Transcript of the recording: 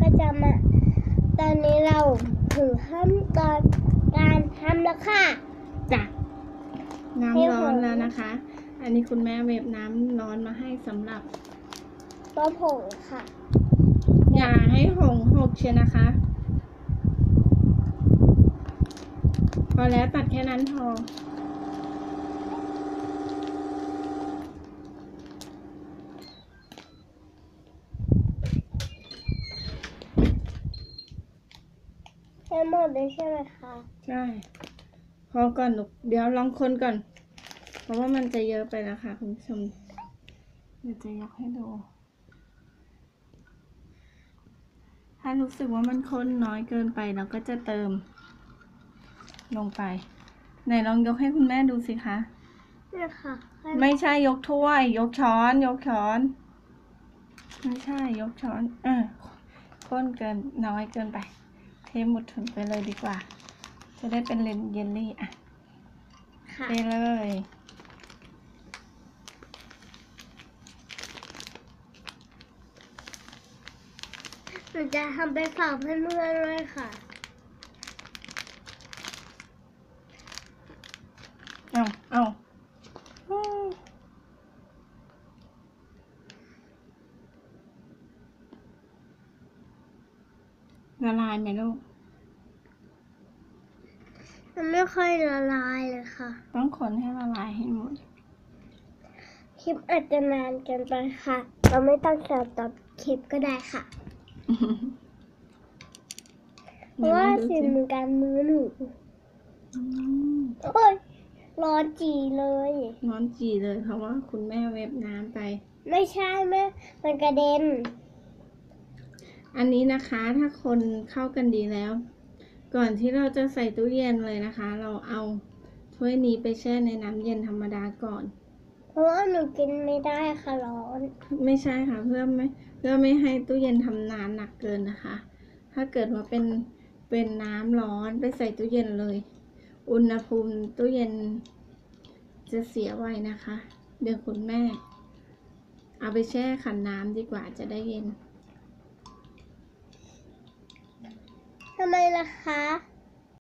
ก็จะมา ตอนนี้เราถึงขั้นตอนการทำแล้วค่ะ จ้ะให้น้ำร้อนหอมแล้วนะคะ อันนี้คุณแม่เวฟน้ำร้อนมาให้สำหรับตัวผงค่ะ อย่าให้หงหกเชียวนะคะ พอแล้วตัดแค่นั้นพอ ใช้หมดเลยใช่ไหมคะใช่พอก่อนลูกเดี๋ยวลองคนก่อน เพราะว่ามันจะเยอะไปแล้วค่ะคุณผู้ชมเดี๋ยวจะยกให้ดู ถ้ารู้สึกว่ามันข้นน้อยเกินไปเราก็จะเติม ลงไป ไหนลองยกให้คุณแม่ดูสิคะนี่ค่ะให้ไม่ใช่ยกถ้วย ยกช้อน ยกช้อน ไม่ใช่ยกช้อน เออข้นเกินน้อยเกินไปเท หมดถุงไปเลยดีกว่า จะได้เป็นเลนเยลลี่อะค่ะเทเลยหนูจะทำไปฝากเพื่อนๆด้วยค่ะเอาเอาอืมละลายไหมลูก มันไม่ค่อยละลายเลยค่ะ ต้องคนให้ละลายให้หมด คลิปอาจจะนานเกินไปค่ะ เราไม่ต้องสตับคลิปก็ได้ค่ะ เพราะว่าสิ่งมือการมือหนูอืมโอ้ยร้อนจีเลยร้อนจีเลยเพราะว่าคุณแม่เวฟน้ำไป ไม่ใช่แม่มันกระเด็น อันนี้นะคะถ้าคนเข้ากันดีแล้ว ก่อนที่เราจะใส่ตู้เย็นเลยนะคะ เราเอาถ้วยนี้ไปแช่ในน้ำเย็นธรรมดาก่อน เพราะว่าหนูกินไม่ได้ค่ะร้อน ไม่ใช่ค่ะเพื่อไม่เพื่อไม่ให้ตู้เย็นทำน้ำหนักเกินนะคะ ถ้าเกิดว่าเป็นเป็นน้ำร้อนไปใส่ตู้เย็นเลย อุณหภูมิตู้เย็นจะเสียไวนะคะ เดี๋ยวคุณแม่ เอาไปแช่ขันน้ำดีกว่าจะได้เย็น ทำไมล่ะคะ